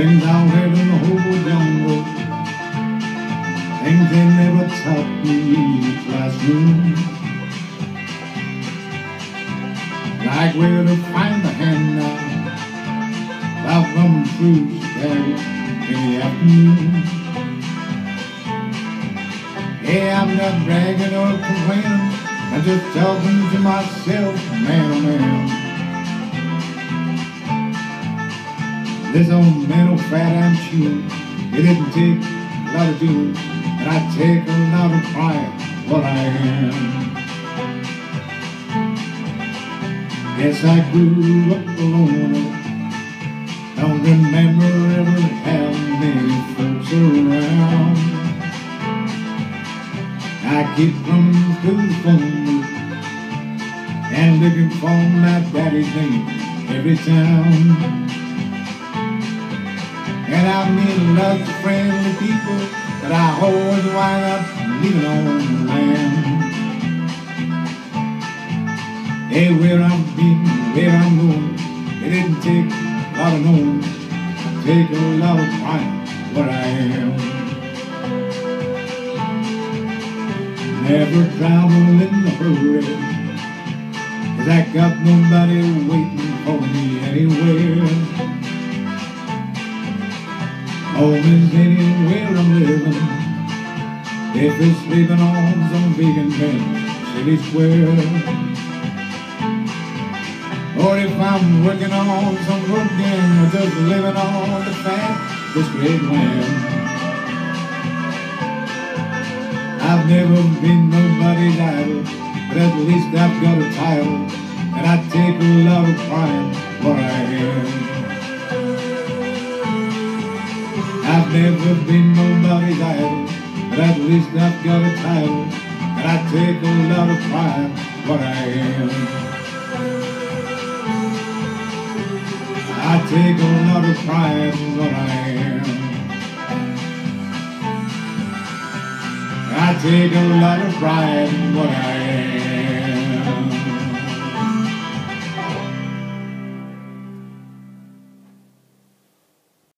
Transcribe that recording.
Things out here in the whole jungle, things they never taught me in the classroom. Like where to find the handout, welcome fruits there in the afternoon. Hey, I'm not bragging or complaining, I'm just talking to myself, man, oh man. This old mental fat I'm chewing, it didn't take a lot of doing, and I take a lot of pride what I am. Yes, I grew up alone. Don't remember ever having many folks around. I keep running through the phone and looking for my daddy's name every time. And I meet of friendly people, but I always wind up leaving on the land. Hey, where I'm been, where I'm going, it didn't take a lot of knowing, take a lot of pride what I am. Never travel in a hurry, cause I got nobody waiting for me anywhere. Home is anywhere I'm living. If it's sleeping on some vegan bench, city square. Or if I'm working on some game, or just living on the fat, this great land. I've never been nobody's idol, but at least I've got a title, and I take a lot of pride where I am. Never been nobody's idol, but at least I've got a title, and I take a lot of pride what I am. I take a lot of pride in what I am. I take a lot of pride in what I am.